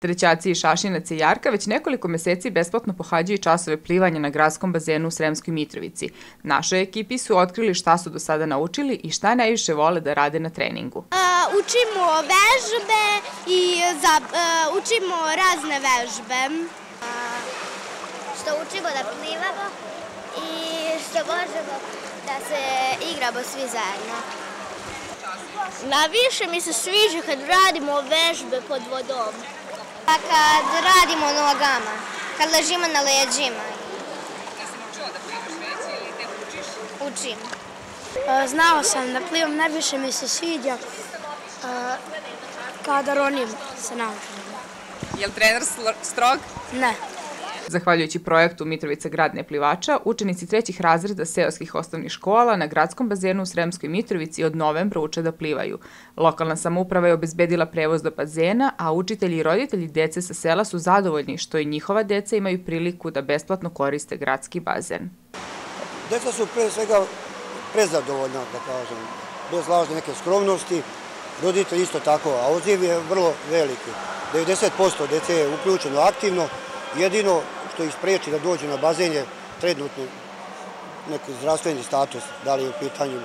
Trećaci i Šašinac i Jarka već nekoliko meseci besplatno pohađaju časove plivanja na gradskom bazenu u Sremskoj Mitrovici. Našoj ekipi su otkrili šta su do sada naučili i šta najviše vole da rade na treningu. Učimo vežbe i za, učimo razne vežbe. Što učimo da plivamo i što možemo da se igramo svi zajedno. Najviše mi se sviđa kad radimo vežbe pod vodom. Pa kad radimo nogama, kad ležimo na leđima. Jesi naučila da plivaš već ili tek učiš? Učim. Znao sam da plivam, najviše mi se sviđa kada ronim se naučim. Je li trener strog? Ne. Zahvaljujući projektu Mitrovica grad neplivača, učenici trećih razreda seoskih osnovnih škola na gradskom bazenu u Sremskoj Mitrovici od novembra uče da plivaju. Lokalna samouprava je obezbedila prevoz do bazena, a učitelji i roditelji dece sa sela su zadovoljni što i njihova deca imaju priliku da besplatno koriste gradski bazen. Deca su pre svega prezadovoljna, da kažem, bez lažne neke skromnosti, roditelji isto tako, a odziv je vrlo veliki. 90% dece je uključeno aktivno, jedino što ih spreči da dođu na bazen je trenutno neki zdravstveni status, da li je u pitanju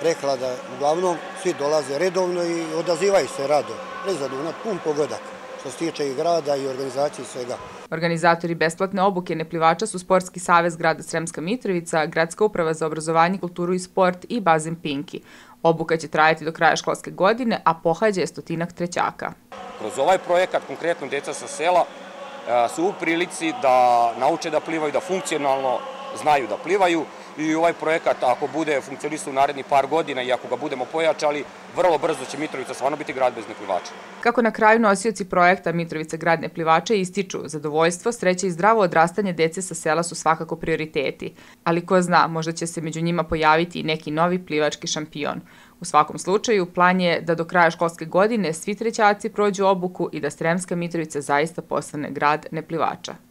prehlada. Uglavnom, svi dolaze redovno i odazivaju se rado. Prezadovno, pun pogodak što se tiče i grada i organizacije svega. Organizatori besplatne obuke neplivača su Sportski savez grada Sremska Mitrovica, Gradska uprava za obrazovanje, kulturu i sport i bazen Pinki. Obuka će trajati do kraja školske godine, a pohađa je stotinak trećaka. Kroz ovaj projekat, konkretno deca sa sela, su u prilici da nauče da plivaju, da funkcionalno znaju da plivaju i ovaj projekat ako bude funkcionisao u narednih par godina i ako ga budemo pojačali, vrlo brzo će Mitrovica stvarno biti grad bez neplivača. Kako na kraju nosioci projekta Mitrovica grad neplivača ističu, zadovoljstvo, sreće i zdravo odrastanje dece sa sela su svakako prioriteti, ali ko zna, možda će se među njima pojaviti i neki novi plivački šampion. U svakom slučaju, plan je da do kraja školske godine svi trećaci prođu obuku i da Sremska Mitrovica zaista postane grad neplivača.